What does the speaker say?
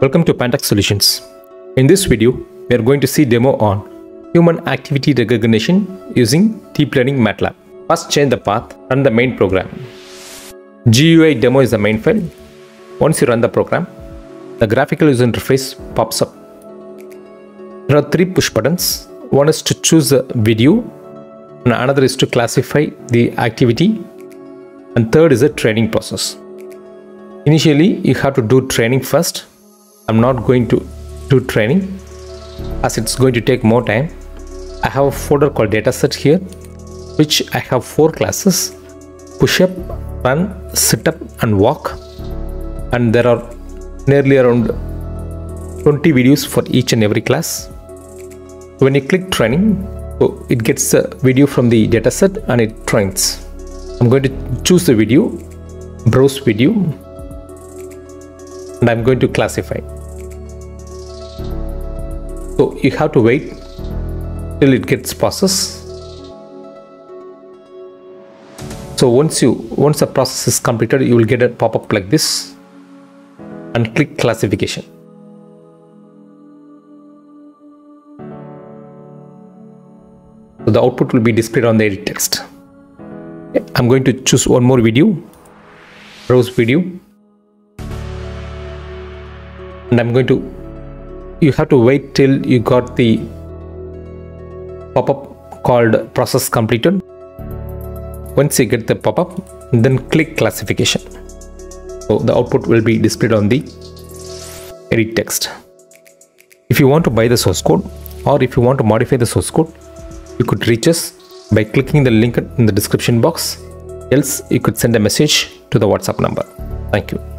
Welcome to Pantech Solutions. In this video, we are going to see demo on human activity recognition using deep learning MATLAB. First change the path, run the main program. GUI demo is the main file. Once you run the program, the graphical user interface pops up. There are three push buttons. One is to choose a video, and another is to classify the activity, and third is a training process. Initially, you have to do training first. I'm not going to do training as it's going to take more time. I have a folder called dataset here, which I have four classes push up, run, sit up, and walk. And there are nearly around 20 videos for each and every class. When you click training, so it gets a video from the dataset and it trains. I'm going to choose the video, browse video, and I'm going to classify. So you have to wait till it gets processed. So once you once the process is completed, you will get a pop-up like this and click classification. So the output will be displayed on the edit text. I'm going to choose one more video, browse video, and I'm going to you have to wait till you got the pop-up called process completed. Once you get the pop-up then click classification. So the output will be displayed on the edit text. If you want to buy the source code or if you want to modify the source code you could reach us by clicking the link in the description box. Else you could send a message to the whatsapp number. Thank you